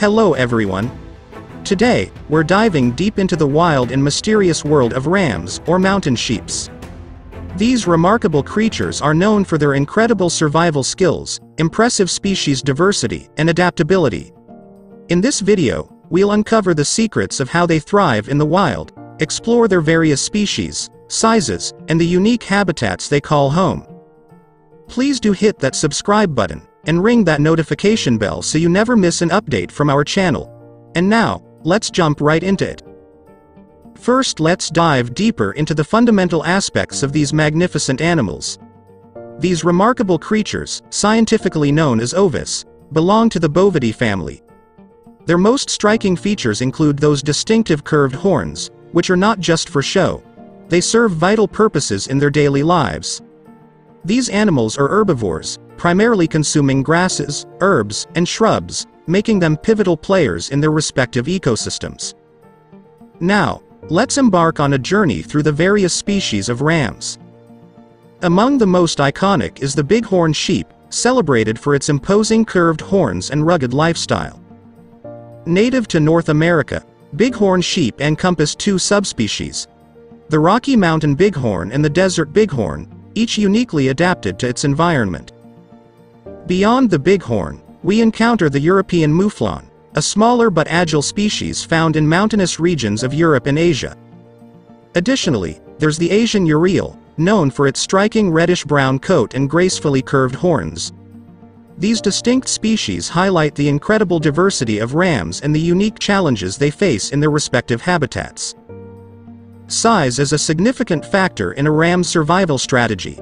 Hello everyone. Today, we're diving deep into the wild and mysterious world of rams, or mountain sheeps. These remarkable creatures are known for their incredible survival skills, impressive species diversity, and adaptability. In this video, we'll uncover the secrets of how they thrive in the wild, explore their various species, sizes, and the unique habitats they call home. Please do hit that subscribe button, and ring that notification bell so you never miss an update from our channel. And now, let's jump right into it. First let's dive deeper into the fundamental aspects of these magnificent animals. These remarkable creatures, scientifically known as ovis, belong to the Bovidae family. Their most striking features include those distinctive curved horns, which are not just for show. They serve vital purposes in their daily lives. These animals are herbivores, primarily consuming grasses, herbs, and shrubs, making them pivotal players in their respective ecosystems. Now, let's embark on a journey through the various species of rams. Among the most iconic is the bighorn sheep, celebrated for its imposing curved horns and rugged lifestyle. Native to North America, bighorn sheep encompass two subspecies. The Rocky Mountain bighorn and the desert bighorn, each uniquely adapted to its environment. Beyond the bighorn, we encounter the European mouflon, a smaller but agile species found in mountainous regions of Europe and Asia. Additionally, there's the Asian urial, known for its striking reddish-brown coat and gracefully curved horns. These distinct species highlight the incredible diversity of rams and the unique challenges they face in their respective habitats. Size is a significant factor in a ram's survival strategy.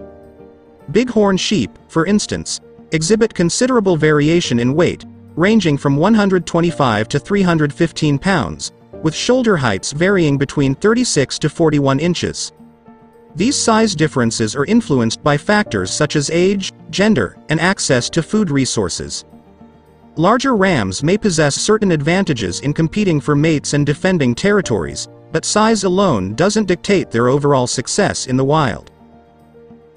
Bighorn sheep, for instance, exhibit considerable variation in weight, ranging from 125 to 315 pounds, with shoulder heights varying between 36 to 41 inches. These size differences are influenced by factors such as age, gender, and access to food resources. Larger rams may possess certain advantages in competing for mates and defending territories, but size alone doesn't dictate their overall success in the wild.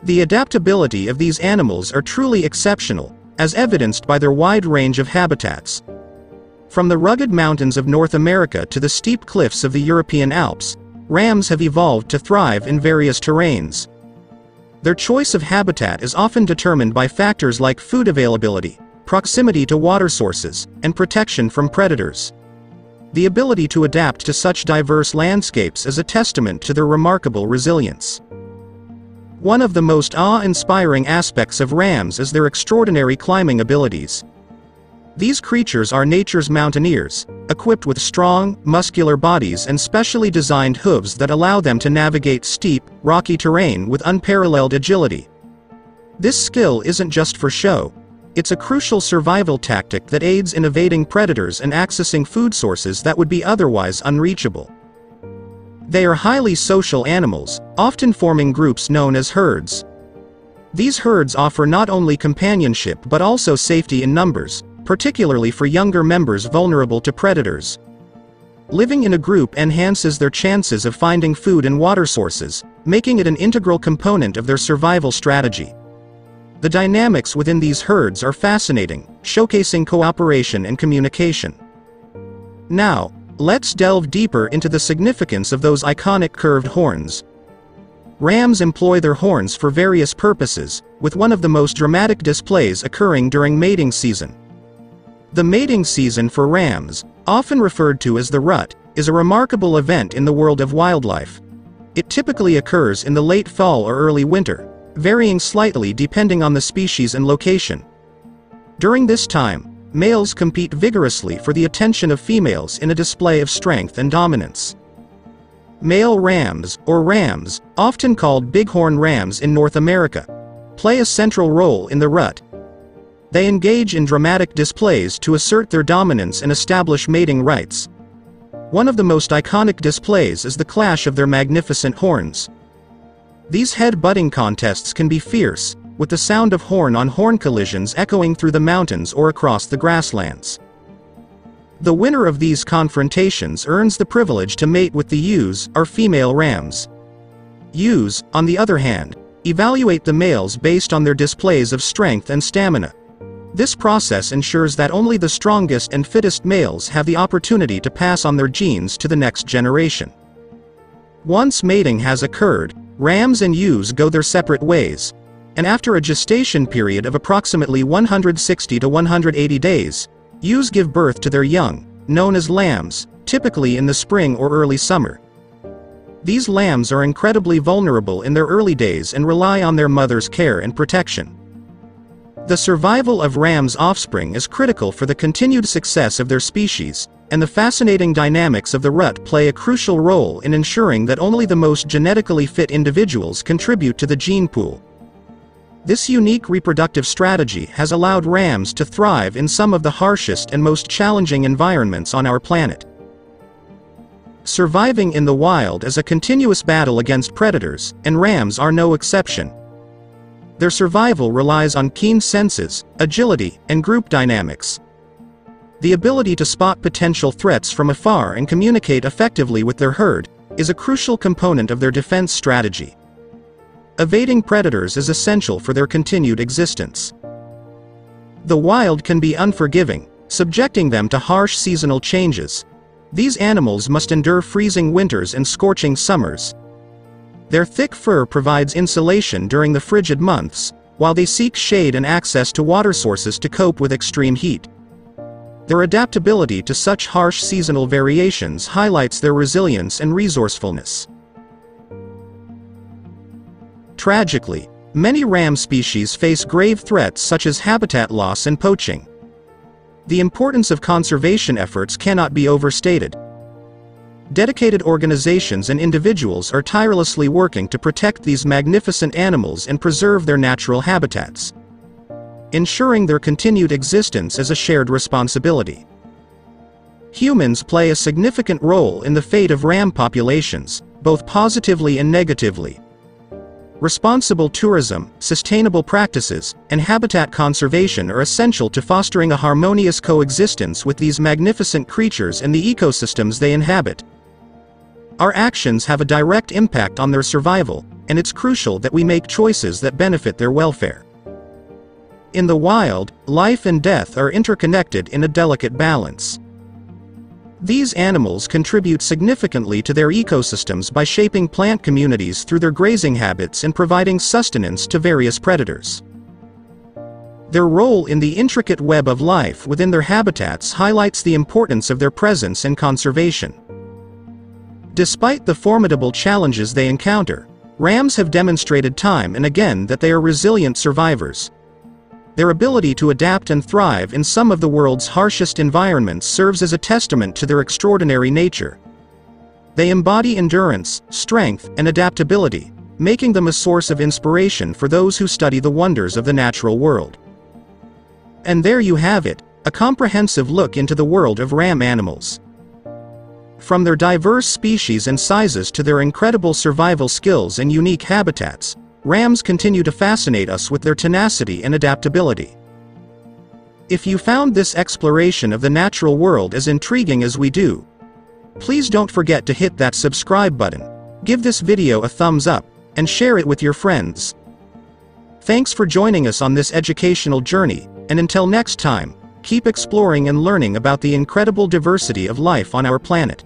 The adaptability of these animals are truly exceptional, as evidenced by their wide range of habitats. From the rugged mountains of North America to the steep cliffs of the European Alps, rams have evolved to thrive in various terrains. Their choice of habitat is often determined by factors like food availability, proximity to water sources, and protection from predators. The ability to adapt to such diverse landscapes is a testament to their remarkable resilience. One of the most awe-inspiring aspects of rams is their extraordinary climbing abilities. These creatures are nature's mountaineers, equipped with strong, muscular bodies and specially designed hooves that allow them to navigate steep, rocky terrain with unparalleled agility. This skill isn't just for show, it's a crucial survival tactic that aids in evading predators and accessing food sources that would be otherwise unreachable. They are highly social animals, often forming groups known as herds. These herds offer not only companionship but also safety in numbers, particularly for younger members vulnerable to predators. Living in a group enhances their chances of finding food and water sources, making it an integral component of their survival strategy. The dynamics within these herds are fascinating, showcasing cooperation and communication. Now, Let's delve deeper into the significance of those iconic curved horns. Rams employ their horns for various purposes, with one of the most dramatic displays occurring during mating season. The mating season for rams, often referred to as the rut, is a remarkable event in the world of wildlife. It typically occurs in the late fall or early winter, varying slightly depending on the species and location. During this time, males compete vigorously for the attention of females in a display of strength and dominance. Male rams, or rams, often called bighorn rams in North America, play a central role in the rut. They engage in dramatic displays to assert their dominance and establish mating rights. One of the most iconic displays is the clash of their magnificent horns. These head-butting contests can be fierce, with the sound of horn-on-horn collisions echoing through the mountains or across the grasslands. The winner of these confrontations earns the privilege to mate with the ewes, or female rams. Ewes, on the other hand, evaluate the males based on their displays of strength and stamina. This process ensures that only the strongest and fittest males have the opportunity to pass on their genes to the next generation. Once mating has occurred, rams and ewes go their separate ways, and after a gestation period of approximately 160 to 180 days, ewes give birth to their young, known as lambs, typically in the spring or early summer. These lambs are incredibly vulnerable in their early days and rely on their mother's care and protection. The survival of ram's offspring is critical for the continued success of their species, and the fascinating dynamics of the rut play a crucial role in ensuring that only the most genetically fit individuals contribute to the gene pool. This unique reproductive strategy has allowed rams to thrive in some of the harshest and most challenging environments on our planet. Surviving in the wild is a continuous battle against predators, and rams are no exception. Their survival relies on keen senses, agility, and group dynamics. The ability to spot potential threats from afar and communicate effectively with their herd is a crucial component of their defense strategy. Evading predators is essential for their continued existence. The wild can be unforgiving, subjecting them to harsh seasonal changes. These animals must endure freezing winters and scorching summers. Their thick fur provides insulation during the frigid months, while they seek shade and access to water sources to cope with extreme heat. Their adaptability to such harsh seasonal variations highlights their resilience and resourcefulness. Tragically, many ram species face grave threats such as habitat loss and poaching. The importance of conservation efforts cannot be overstated. Dedicated organizations and individuals are tirelessly working to protect these magnificent animals and preserve their natural habitats. Ensuring their continued existence is a shared responsibility. Humans play a significant role in the fate of ram populations, both positively and negatively, Responsible tourism, sustainable practices, and habitat conservation are essential to fostering a harmonious coexistence with these magnificent creatures and the ecosystems they inhabit. Our actions have a direct impact on their survival, and it's crucial that we make choices that benefit their welfare. In the wild, life and death are interconnected in a delicate balance. These animals contribute significantly to their ecosystems by shaping plant communities through their grazing habits and providing sustenance to various predators. Their role in the intricate web of life within their habitats highlights the importance of their presence and conservation. Despite the formidable challenges they encounter, rams have demonstrated time and again that they are resilient survivors, their ability to adapt and thrive in some of the world's harshest environments serves as a testament to their extraordinary nature. They embody endurance, strength, and adaptability, making them a source of inspiration for those who study the wonders of the natural world. And there you have it, a comprehensive look into the world of ram animals. From their diverse species and sizes to their incredible survival skills and unique habitats, Rams continue to fascinate us with their tenacity and adaptability. If you found this exploration of the natural world as intriguing as we do, please don't forget to hit that subscribe button, give this video a thumbs up, and share it with your friends. Thanks for joining us on this educational journey, and until next time, keep exploring and learning about the incredible diversity of life on our planet.